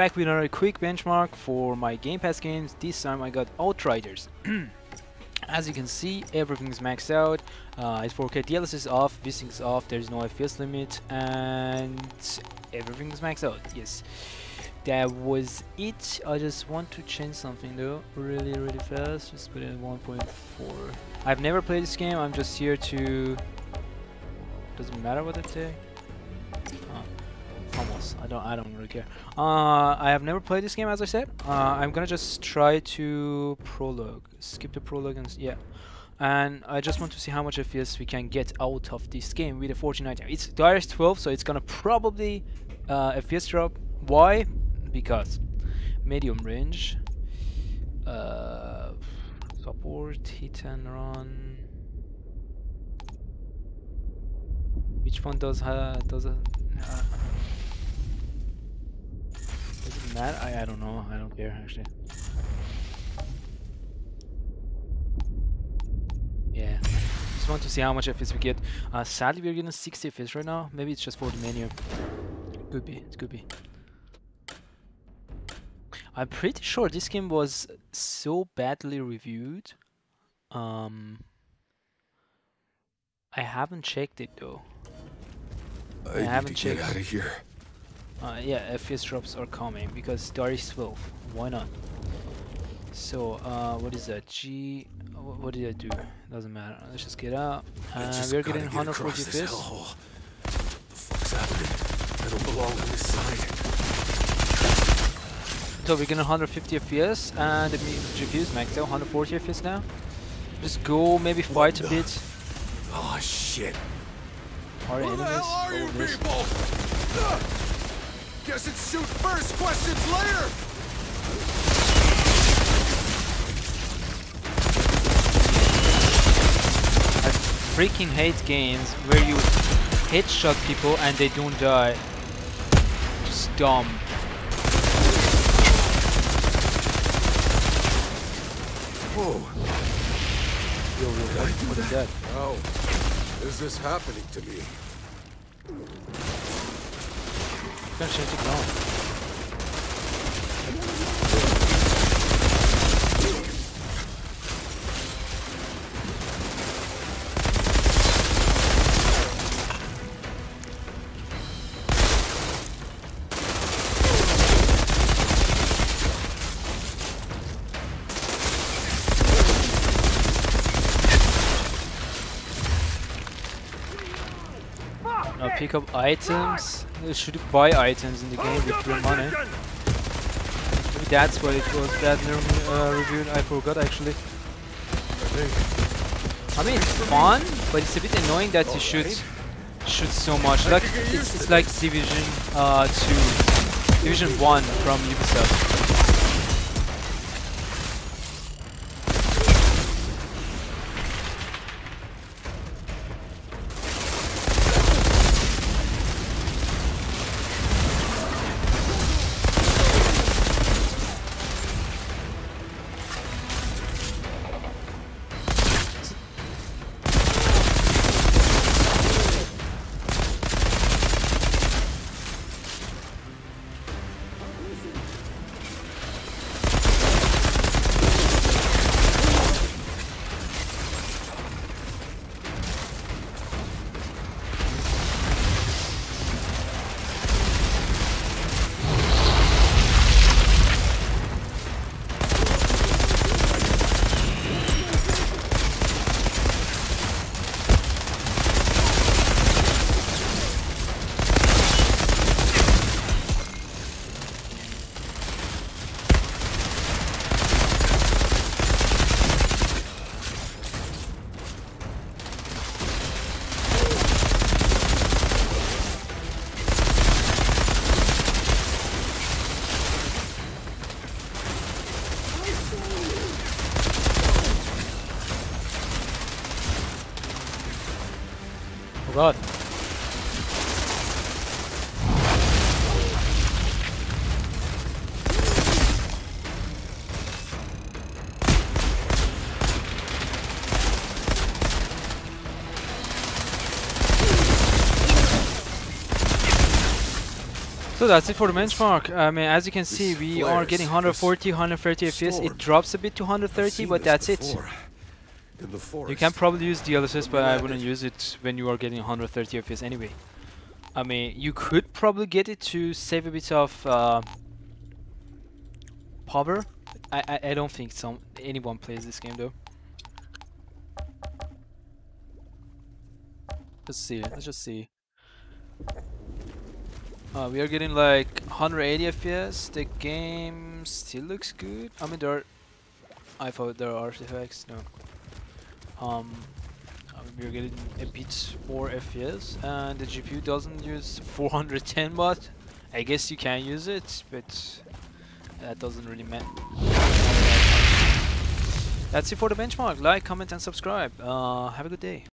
back with another quick benchmark for my Game Pass games. This time I got Outriders. As you can see, everything's maxed out. Uh, it's 4K DLSS is off, VSync is off, there's no FPS limit, and everything's maxed out. Yes, that was it. I just want to change something though, really, really fast. Just put it in 1.4. I've never played this game. I'm just here to. Doesn't matter what I say. I don't. I don't really care. Uh, I have never played this game, as I said. Uh, I'm gonna just try to prologue. Skip the prologue and yeah. And I just want to see how much FPS we can get out of this game with a 4090. It's DirectX 12, so it's gonna probably uh, FPS drop. Why? Because medium range, uh, support, hit and run. Which one does ha does a uh, matter? I, I don't know. I don't care actually. Yeah. Just want to see how much FPS we get. Uh, sadly, we're getting 60 FPS right now. Maybe it's just for the menu. Could be. It could be. I'm pretty sure this game was so badly reviewed. Um, I haven't checked it though. I, I haven't to get out of here. Uh, yeah, FPS drops are coming because there is 12. Why not? So, uh, what is that? G. What did I do? Doesn't matter. Let's just get out. Just we're getting get 140 this FPS. hellhole. The fuck's happening? I don't belong on this side. So we're getting 150 FPS and the GPU is maxed out 140 FPS now. Just go, maybe fight a bit. Oh shit. Our Who the enemies. hell are you people? Guess it's shoot first, questions later. I freaking hate games where you headshot people and they don't die. Just dumb. Whoa. Yo, yo, what, what is that? How is this happening to me? Gonna change it now. Pick up items. You should buy items in the game with your money. Maybe that's why it was bad uh, reviewed. I forgot actually. I mean, it's fun, but it's a bit annoying that you should shoot so much. Like it's, it's like Division uh, 2, Division 1 from Ubisoft. Oh god. So that's it for the benchmark. Uh, I mean, as you can see, we are getting 140, 130 FPS. It drops a bit to 130, but that's it. You can probably use DLSS, but I wouldn't use it when you are getting 130 FPS anyway. I mean, you could probably get it to save a bit of uh, power. I, I I don't think some anyone plays this game though. Let's see. Let's just see. Uh, we are getting like 180 FPS. The game still looks good. I mean, there are. I thought there are artifacts. No. Um, we are getting a bit more FPS, and the GPU doesn't use 410 but I guess you can use it, but that doesn't really matter. That's it for the benchmark. Like, comment, and subscribe. Uh, have a good day.